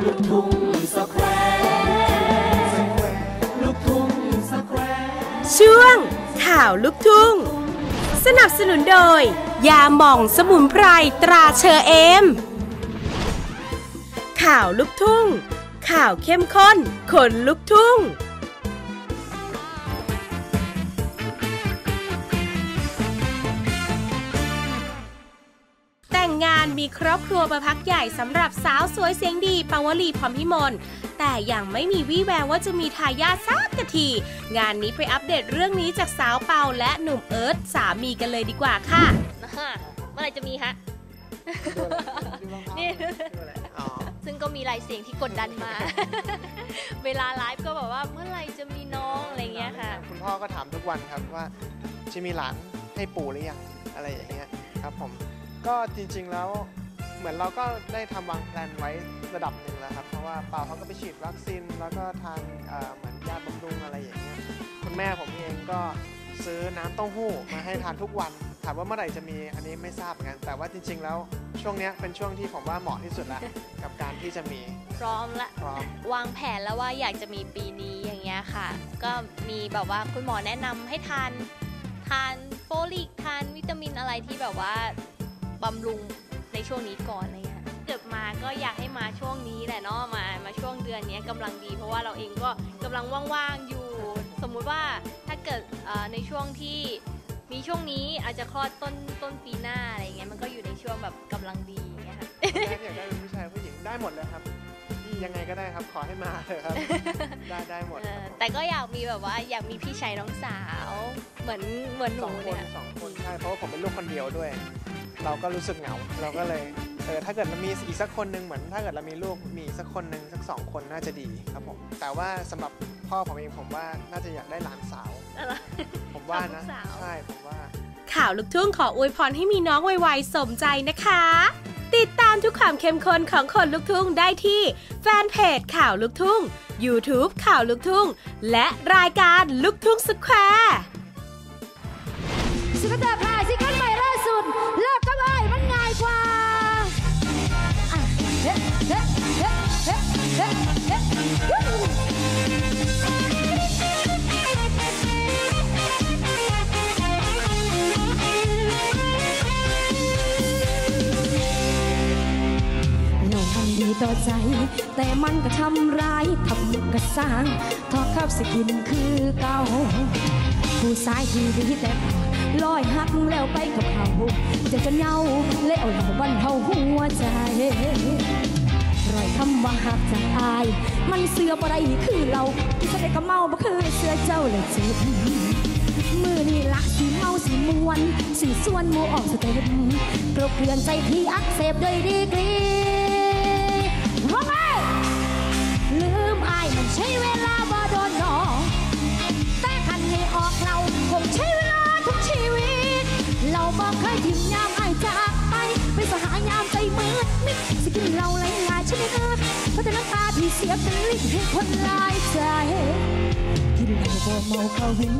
ลูกทุ่งสแควลูกทุ่งสแควช่วงข่าวลูกทุ่ง สนับสนุนโดย ยาหม่องสมุนไพรตราเชอเอม ข่าวลูกทุ่ง ข่าวเข้มข้นขนลุกทุ่ง แต่งงานมีครอบครัวมาพักใหญ่สำหรับสาวสวยเสียงดีปาวลีพรหมพิมลแต่ยังไม่มีวี่แววว่าจะมีทายาทสักกะที งานนี้ไปอัปเดตเรื่องนี้จากสาวเปาและหนุ่มเอิร์ธสามีกันเลยดีกว่าค่ะนะคะเมื่อไหรจะมีฮะนี่ซึ่งก็มีลายเสียงที่กดดันมา เวลาไลฟ์ก็แบบว่าเมื่อไหรจะมีน้องอะไรเงี้ยค่ะ คุณพ่อก็ถามทุกวันครับว่าจะมีหลานให้ปู่หรือยังอะไรอย่างเงี้ยครับผม ก็จริงๆแล้วเหมือนเราก็ได้ทำวางแผนไว้ระดับหนึ่งแล้วครับ เพราะว่าเปาเขาก็ไปฉีดวัคซีนแล้วก็ทานเอ่อเหมือนยาบำรุงอะไรอย่างเงี้ยคุณแม่ผมเองก็ซื้อน้ำเต้าหู้มาให้ทานทุกวัน ถามว่าเมื่อไหร่จะมีอันนี้ไม่ทราบเหมือนกัน แต่ว่าจริง ๆ แล้วช่วงเนี้ยเป็นช่วงที่ผมว่าเหมาะที่สุดละ กับการที่จะมีพร้อมละ พร้อม วางแผนแล้วว่าอยากจะมีปีนี้อย่างเงี้ยค่ะ ก็มีแบบว่าคุณหมอแนะนำให้ทาน ทานโฟลิกทานวิตามินอะไรที่แบบว่าำรุงในช่วงนี้ก่อนอะไรเงี้ยเกิดมาก็อยากให้มาช่วงนี้แหละเนาะมามาช่วงเดือนเนี้ยกำลังดี เพราะว่าเราเองก็กำลังว่างๆอยู่ สมมุติว่าถ้าเกิดเอ่อในช่วงที่มีช่วงนี้อาจจะคลอดต้นต้นปีหน้าอะไรเงี้ยมันก็อยู่ในช่วงแบบกำลังดีอย่างเงี้ยค่ะแม่อยากได้เป็นผู้ชายผู้หญิงได้หมดเลยครับยังไงก็ได้ครับขอให้มาเถอะครับได้ได้หมดเอคอรับผมแต่ก็อยากมีแบบว่าอยากมีพี่ชายน้องสาว เหมือนเหมือนหสนูองคนเนี่ยสองคนใช่เพราะว่าผมเป็นลูกคนเดียวด้วย เราก็รู้สึกเหงา เราก็เลยเออถ้าเกิดเรามีอีกสักคนหนึ่งเหมือนถ้าเกิดเรามีลูกมีอีกสักคนหนึ่งสักสองคนน่าจะดีครับผมแต่ว่าสำหรับพ่อผมเองผมว่าน่าจะอยากได้หลานสาวอะไรผมว่านะชอบลูกสาวใช่ผมว่า ข่าวลูกทุ่งขออวยพรให้มีน้องไวๆสมใจนะคะ ติดตามทุกความเข้มข้นของคนลูกทุ่งได้ที่แฟนเพจข่าวลูกทุ่ง YouTube ข่าวลูกทุ่ง และรายการลูกทุ่งสแควร์ซิงเกิลแต่พายซิง ต่อใจ แต่มันก็ทำร้ายทำกระสร้างทอข้าวสกินคือเก่าผู้ชายที่ดีแต่ลอยหักแล้วไปกับเขาจะจนเหงาและเอาเหล่าวันเฮาหัวใจรอยคำว่าหักจากอาย มันเสือบ่ได้คือเราที่แสดงก็เมาบ่คือเสือเจ้าเลยเจ็บมือนี่ละสีเมาสีมวนสีส่วนมูออกสเต็ปกลบเกลื่อนใจที่อักเสบด้วยดีกรี ลืมอายมันใช้เวลาบ่โดนหนอแต่คันให้ออกเราคงใช้เวลาทุกชีวิต เราบอกเคยทิ้งยามอายจากไป ไปสหายามใจมืดมิดสกินเราไหลงายใช่ไหมเออเพราะแต่น้ำตาที่เสียเป็นลิ้นให้คนลายใจกินเหล้าบ่เมาเขาวิน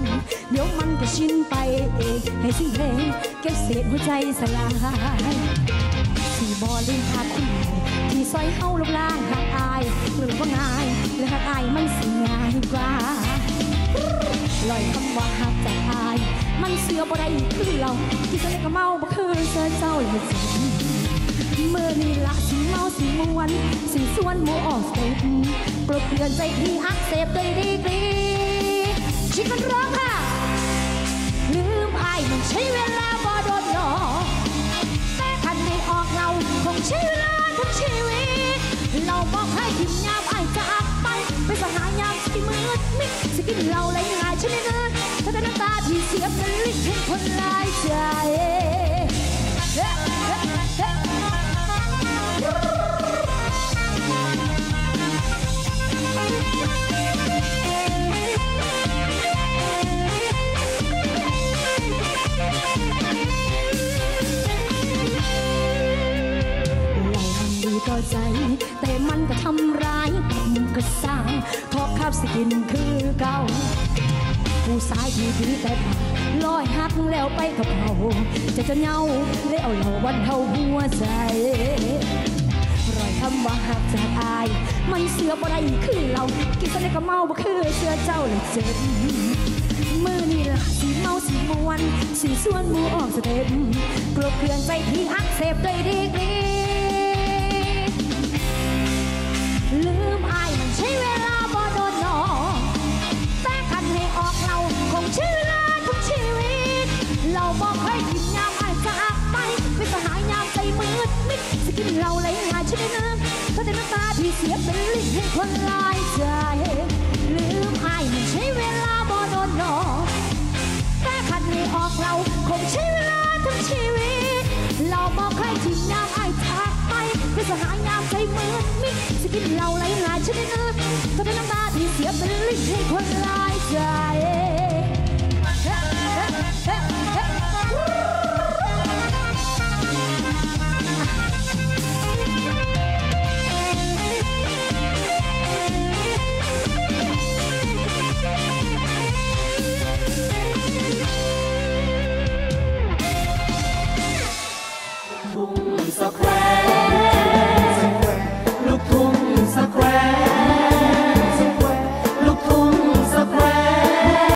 เดี๋ยวมันก็ชินไปเองให้สิ้นเพลงเก็บเศษหัวใจสลายสี่บอลืมภาพคุณที่ซอยเฮาลงล่างหักอา ลอยคำว่าหักจากอาย มันเสือบ่ได้คือเราที่จะเล่นกับเมาบ่คือเสือเจ้าเลยสิเมื่อนี้ละสิเมาสิมวนสิส่วนหมูออกสเต็ปปลุกเปลี่ยนใจที่อักเสบด้วยดีกรีชิคกันร้องค่ะ ลืมอายมันใช้เวลา สกินเราไหลงายใช่ไหมเงินถ้าแต่น้ำตาที่เสียเป็นลิ้นให้คนลายใจเฮ้เฮ้เฮ้เราทำดีต่อใจ แต่มันก็ทำร้ายมันก็สร้าง ทอคาบสกินคือเก่า ผู้สายที่ดีแต่ผ่าลอยหักแล้วไปกับเขาจะจะเงาแล้เอาเหล่าวันเท่าหัวใจรอยคำว่าหักจากอาย มันเสือบ่ได้คือเรากินสนิทก็เมาบ่คือเสือเจ้าเลยเจ็บมือนี่ล่ะสีเมาสีมวนสีส่วนมูออกสเต็ปกลบเคลื่อนใจที่อักเสบด้วยดีกรี เราไหลหายชนิดน้ำเขาแต่น้ำตาที่เสียเป็นลิ้นให้คนลายใจลืมอายมันใช้เวลาบ่โดนนอแต่คันให้ออกเราคงใช้เวลาทั้งชีวิต เราบอกให้ทีมยามไอ้จากไปเป็นสหายยามใจเหมืดมิดสกินเราไหลหลายชนิดนะก็เป็นน้ำตาที่เสียเป็นลิ้นให้คนลายใจ